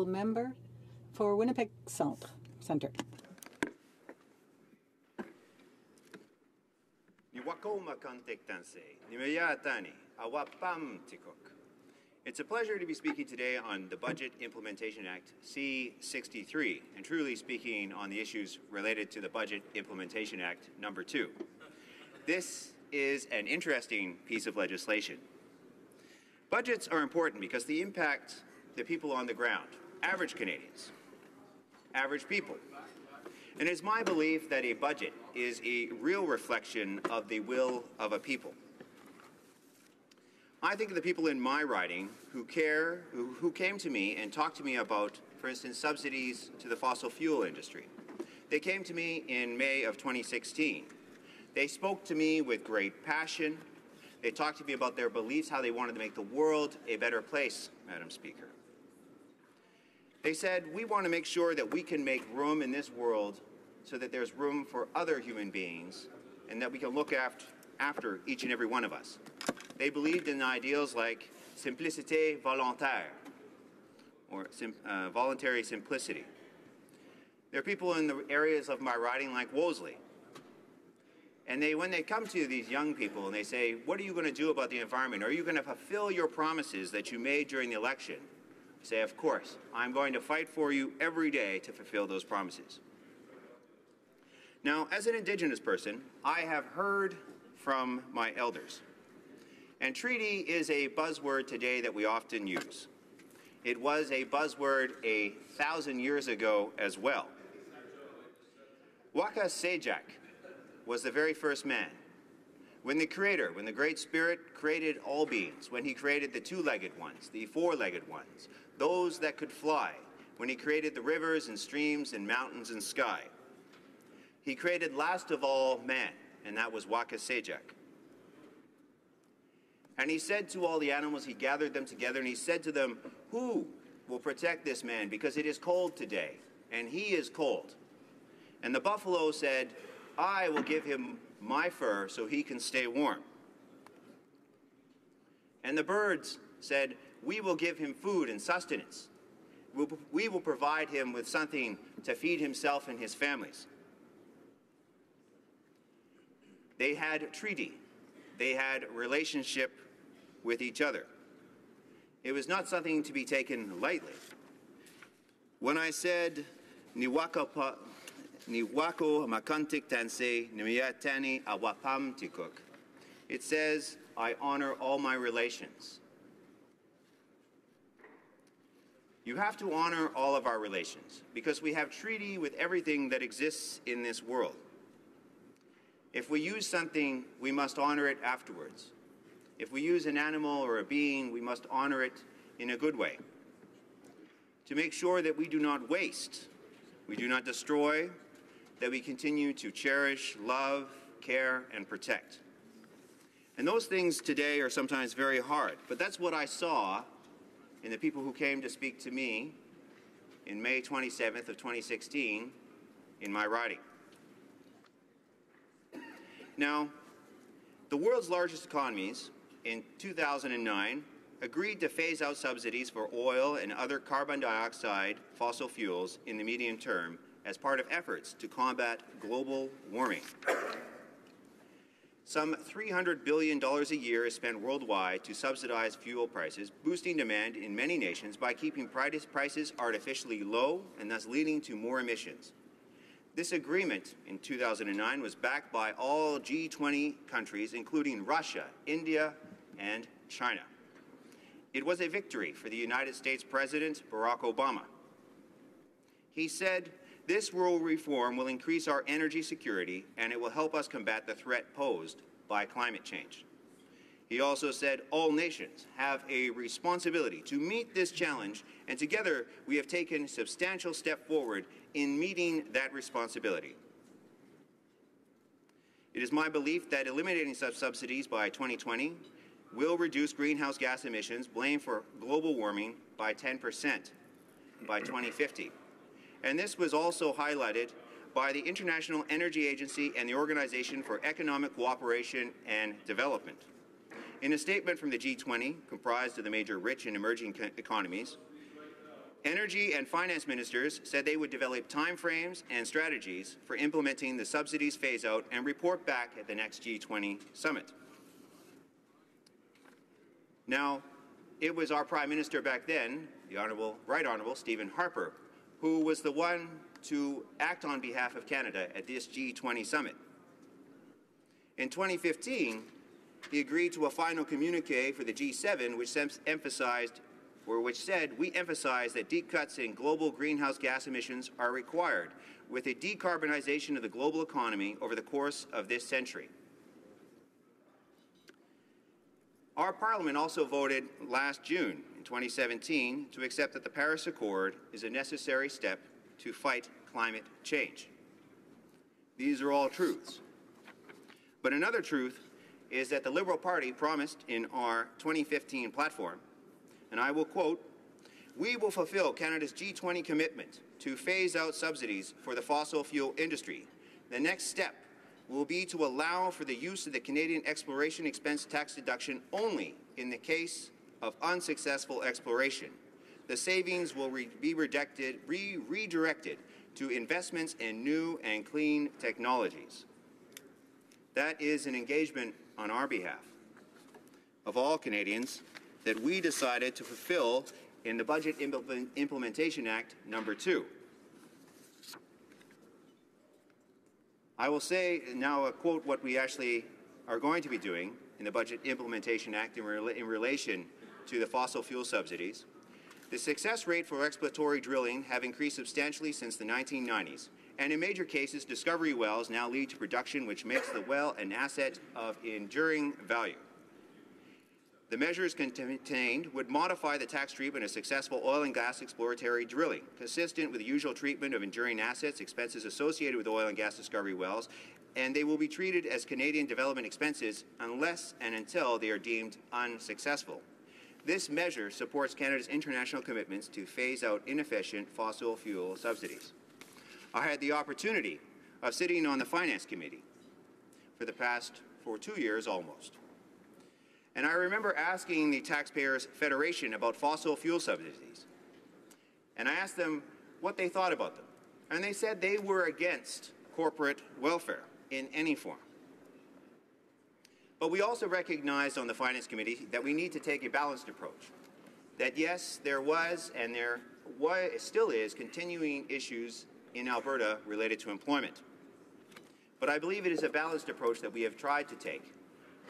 Member for Winnipeg Centre. Centre. It's a pleasure to be speaking today on the Budget Implementation Act C63 and truly speaking on the issues related to the Budget Implementation Act number 2. This is an interesting piece of legislation. Budgets are important because they impact the people on the ground, average Canadians, average people. And it's my belief that a budget is a real reflection of the will of a people. I think of the people in my riding who care, who, who came to me and talked to me about, for instance, subsidies to the fossil fuel industry. They came to me in May of 2016. They spoke to me with great passion. They talked to me about their beliefs, how they wanted to make the world a better place, Madam Speaker. They said, we want to make sure that we can make room in this world so that there's room for other human beings and that we can look after, after each and every one of us. They believed in ideals like simplicité volontaire, or sim, uh, voluntary simplicity. There are people in the areas of my riding like Wolseley. And they, when they come to these young people and they say, what are you going to do about the environment? Are you going to fulfill your promises that you made during the election? Say, of course, I'm going to fight for you every day to fulfill those promises. Now, as an Indigenous person, I have heard from my elders. And treaty is a buzzword today that we often use. It was a buzzword a thousand years ago as well. Waka Sejak was the very first man. When the Creator, when the Great Spirit created all beings, when He created the two-legged ones, the four-legged ones, those that could fly, when He created the rivers and streams and mountains and sky, He created last of all man, and that was Waka Sejak. And he said to all the animals, he gathered them together, and he said to them, Who will protect this man? Because it is cold today, and he is cold. And the buffalo said, I will give him my fur so he can stay warm. And the birds said, We will give him food and sustenance. We will provide him with something to feed himself and his families. They had treaty. They had relationship with each other. It was not something to be taken lightly. When I said, Niwako makantik tanse nimiyatani awapam tikuk, it says, I honor all my relations. You have to honor all of our relations because we have treaty with everything that exists in this world. If we use something, we must honor it afterwards. If we use an animal or a being, we must honor it in a good way. To make sure that we do not waste, we do not destroy, that we continue to cherish, love, care, and protect. And those things today are sometimes very hard, but that's what I saw in the people who came to speak to me in May 27th of 2016 in my riding. Now, the world's largest economies in 2009 agreed to phase out subsidies for oil and other carbon dioxide fossil fuels in the medium term as part of efforts to combat global warming. Some $300 billion a year is spent worldwide to subsidize fuel prices, boosting demand in many nations by keeping prices artificially low and thus leading to more emissions. This agreement in 2009 was backed by all G20 countries, including Russia, India, and China. It was a victory for the United States President Barack Obama. He said, this rural reform will increase our energy security and it will help us combat the threat posed by climate change. He also said all nations have a responsibility to meet this challenge and together we have taken a substantial step forward in meeting that responsibility. It is my belief that eliminating such subsidies by 2020 will reduce greenhouse gas emissions blamed for global warming by 10% by 2050. And this was also highlighted by the International Energy Agency and the Organization for Economic Cooperation and Development. In a statement from the G20, comprised of the major rich and emerging economies, Energy and finance ministers said they would develop timeframes and strategies for implementing the subsidies phase out and report back at the next G20 summit. Now, it was our Prime Minister back then, the Honourable, Right Honourable Stephen Harper, who was the one to act on behalf of Canada at this G20 summit. In 2015, he agreed to a final communique for the G7 which emphasized or which said we emphasize that deep cuts in global greenhouse gas emissions are required with a decarbonization of the global economy over the course of this century. Our Parliament also voted last June in 2017 to accept that the Paris Accord is a necessary step to fight climate change. These are all truths. But another truth is that the Liberal Party promised in our 2015 platform, and I will quote, we will fulfill Canada's G20 commitment to phase out subsidies for the fossil fuel industry. The next step will be to allow for the use of the Canadian Exploration Expense Tax deduction only in the case of unsuccessful exploration. The savings will re be re redirected to investments in new and clean technologies. That is an engagement on our behalf of all Canadians that we decided to fulfill in the Budget Implementation Act number 2. I will say now a quote what we actually are going to be doing in the Budget Implementation Act in, in relation to the fossil fuel subsidies. The success rate for exploratory drilling have increased substantially since the 1990s, and in major cases, discovery wells now lead to production which makes the well an asset of enduring value. The measures contained would modify the tax treatment of successful oil and gas exploratory drilling, consistent with the usual treatment of enduring assets, expenses associated with oil and gas discovery wells, and they will be treated as Canadian development expenses unless and until they are deemed unsuccessful. This measure supports Canada's international commitments to phase out inefficient fossil fuel subsidies. I had the opportunity of sitting on the Finance Committee for the past, for two years almost. And I remember asking the Taxpayers Federation about fossil fuel subsidies. And I asked them what they thought about them. And they said they were against corporate welfare in any form. But we also recognized on the Finance Committee that we need to take a balanced approach. That yes, there was and there was, still is continuing issues in Alberta related to employment. But I believe it is a balanced approach that we have tried to take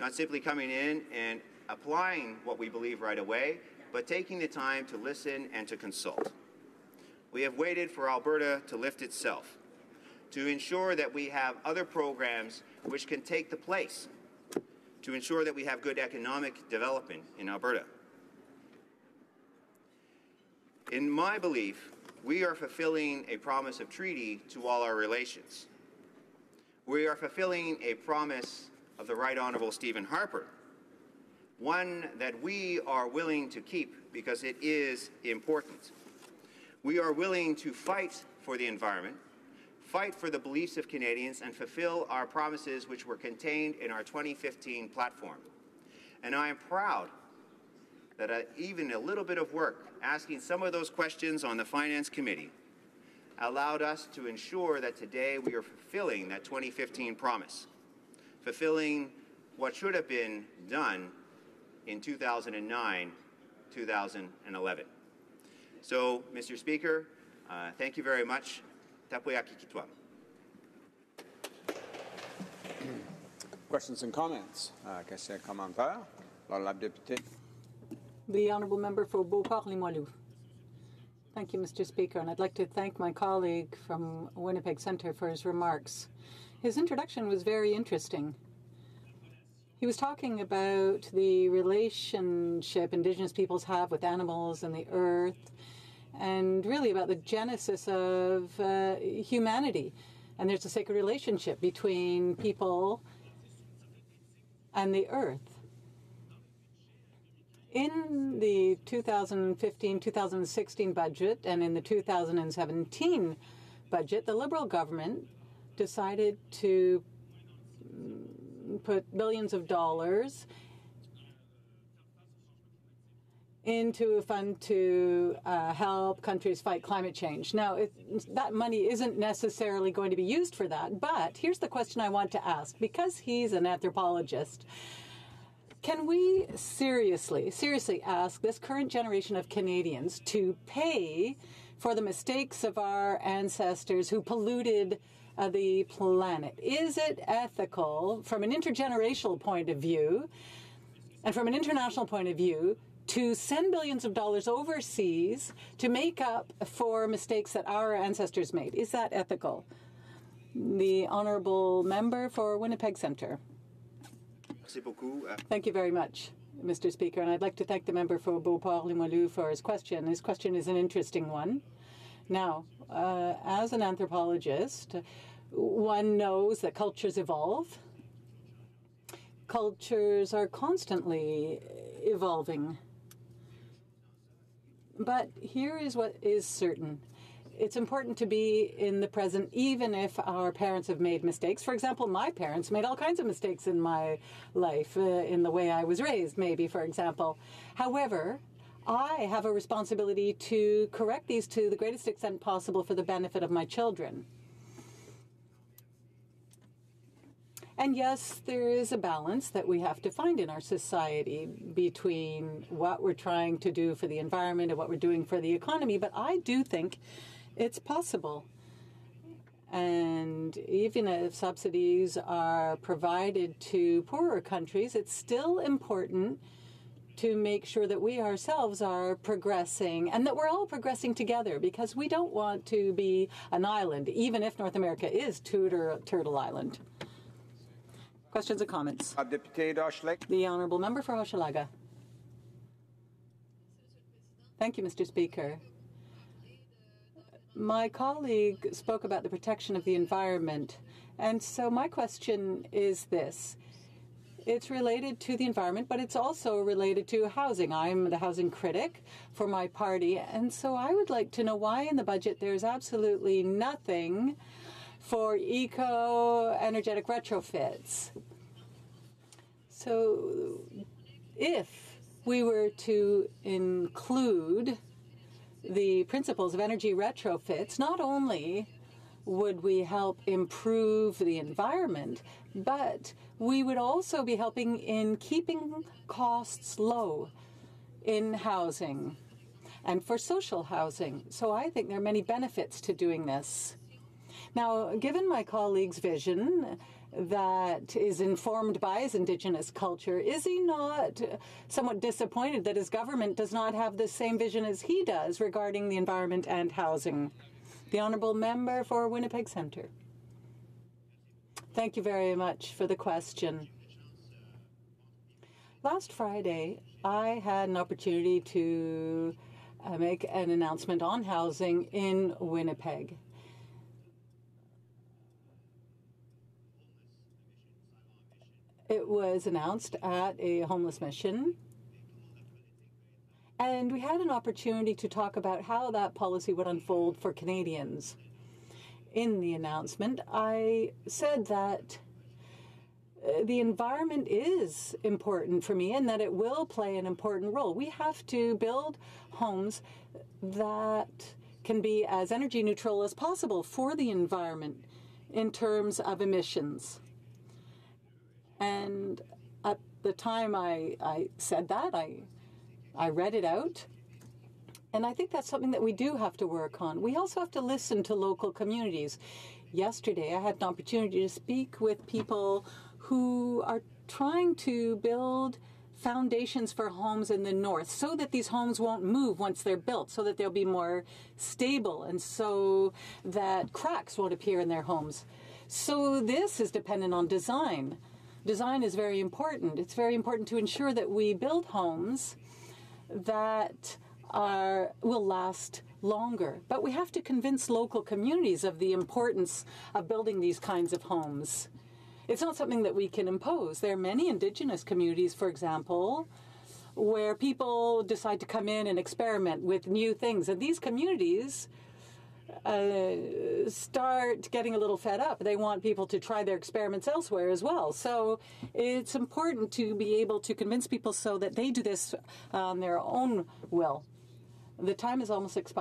not simply coming in and applying what we believe right away, but taking the time to listen and to consult. We have waited for Alberta to lift itself, to ensure that we have other programs which can take the place, to ensure that we have good economic development in Alberta. In my belief, we are fulfilling a promise of treaty to all our relations. We are fulfilling a promise of the Right Honourable Stephen Harper, one that we are willing to keep because it is important. We are willing to fight for the environment, fight for the beliefs of Canadians, and fulfill our promises which were contained in our 2015 platform. And I am proud that even a little bit of work asking some of those questions on the Finance Committee allowed us to ensure that today we are fulfilling that 2015 promise fulfilling what should have been done in 2009, 2011. So, Mr. Speaker, uh, thank you very much. Tapoyaki kitwa. Questions and comments? Uh, questions et commentaires? L'honorable député. The honourable member for Beauport-Limoilou. Thank you, Mr. Speaker, and I'd like to thank my colleague from Winnipeg Centre for his remarks. His introduction was very interesting. He was talking about the relationship Indigenous peoples have with animals and the earth, and really about the genesis of uh, humanity. And there's a sacred relationship between people and the earth. In the 2015 2016 budget and in the 2017 budget, the Liberal government decided to put billions of dollars into a fund to uh, help countries fight climate change. Now, it, that money isn't necessarily going to be used for that, but here's the question I want to ask. Because he's an anthropologist, can we seriously, seriously ask this current generation of Canadians to pay for the mistakes of our ancestors who polluted uh, the planet? Is it ethical from an intergenerational point of view and from an international point of view to send billions of dollars overseas to make up for mistakes that our ancestors made. Is that ethical? The honourable member for Winnipeg Centre. Thank you very much, Mr. Speaker. And I'd like to thank the member for Beauport Limoilou for his question. His question is an interesting one. Now, uh, as an anthropologist, one knows that cultures evolve. Cultures are constantly evolving. But here is what is certain. It's important to be in the present, even if our parents have made mistakes. For example, my parents made all kinds of mistakes in my life, uh, in the way I was raised, maybe, for example. However, I have a responsibility to correct these to the greatest extent possible for the benefit of my children. And yes, there is a balance that we have to find in our society between what we're trying to do for the environment and what we're doing for the economy. But I do think it's possible. And even if subsidies are provided to poorer countries, it's still important to make sure that we ourselves are progressing and that we're all progressing together because we don't want to be an island, even if North America is Tudor, Turtle Island. Questions or comments? Uh, the Honourable Member for Hochelaga. Thank you, Mr. Speaker. My colleague spoke about the protection of the environment, and so my question is this. It's related to the environment, but it's also related to housing. I'm the housing critic for my party, and so I would like to know why in the budget there's absolutely nothing for eco energetic retrofits. So, if we were to include the principles of energy retrofits, not only would we help improve the environment, but we would also be helping in keeping costs low in housing and for social housing. So I think there are many benefits to doing this. Now, given my colleague's vision, that is informed by his indigenous culture, is he not somewhat disappointed that his government does not have the same vision as he does regarding the environment and housing? The Honourable Member for Winnipeg Centre. Thank you very much for the question. Last Friday, I had an opportunity to uh, make an announcement on housing in Winnipeg. It was announced at a homeless mission. And we had an opportunity to talk about how that policy would unfold for Canadians. In the announcement, I said that uh, the environment is important for me and that it will play an important role. We have to build homes that can be as energy neutral as possible for the environment in terms of emissions. And at the time I, I said that, I, I read it out. And I think that's something that we do have to work on. We also have to listen to local communities. Yesterday, I had an opportunity to speak with people who are trying to build foundations for homes in the north so that these homes won't move once they're built, so that they'll be more stable and so that cracks won't appear in their homes. So this is dependent on design design is very important. It's very important to ensure that we build homes that are will last longer. But we have to convince local communities of the importance of building these kinds of homes. It's not something that we can impose. There are many indigenous communities, for example, where people decide to come in and experiment with new things. And these communities uh, start getting a little fed up. They want people to try their experiments elsewhere as well. So it's important to be able to convince people so that they do this on their own will. The time is almost expired.